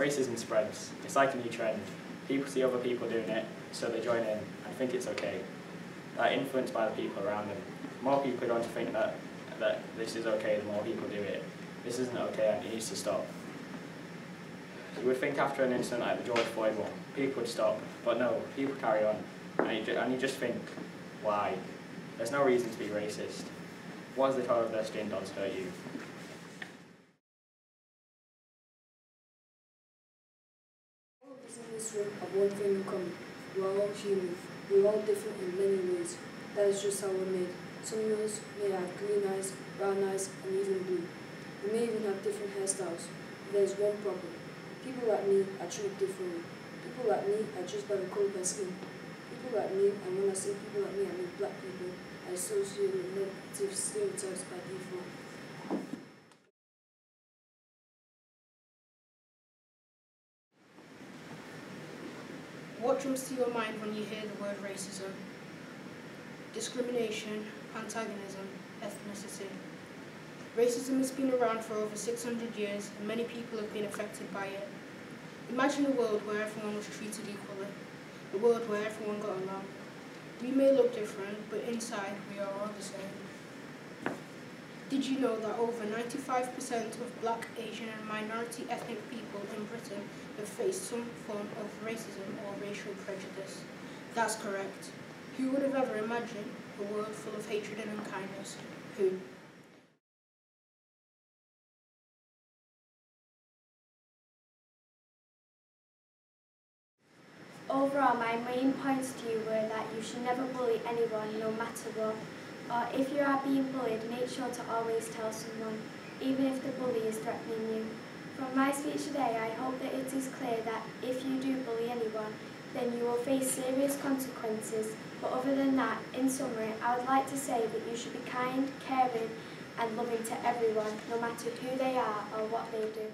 Racism spreads. It's like a new trend. People see other people doing it, so they join in and think it's okay. They're influenced by the people around them. More people are going to think that, that this is okay the more people do it. This isn't okay and it needs to stop. You would think after an incident like the George Floyd one, people would stop, but no, people carry on. And you, and you just think, why? There's no reason to be racist. What has the colour of their skin done to hurt you? All in this room have one thing in common. We are all human. We are all different in many ways. That is just how we're made. Some of us may have green eyes, brown eyes, and even blue. We may even have different hairstyles. But there is one problem. People like me are treated differently. People like me are judged by the colour of their skin. People like me, and when I say people like me, I mean black people, are associated with negative stereotypes by default. What jumps to your mind when you hear the word racism? Discrimination, antagonism, ethnicity. Racism has been around for over 600 years and many people have been affected by it. Imagine a world where everyone was treated equally, a world where everyone got along. We may look different, but inside we are all the same. Did you know that over 95% of black, Asian and minority ethnic people in have faced some form of racism or racial prejudice? That's correct. Who would have ever imagined a world full of hatred and unkindness? Who? Overall, my main points to you were that you should never bully anyone, no matter what. Or if you are being bullied, make sure to always tell someone, even if the bully is threatening you. From my speech today, I hope that it is that if you do bully anyone, then you will face serious consequences. But other than that, in summary, I would like to say that you should be kind, caring and loving to everyone, no matter who they are or what they do.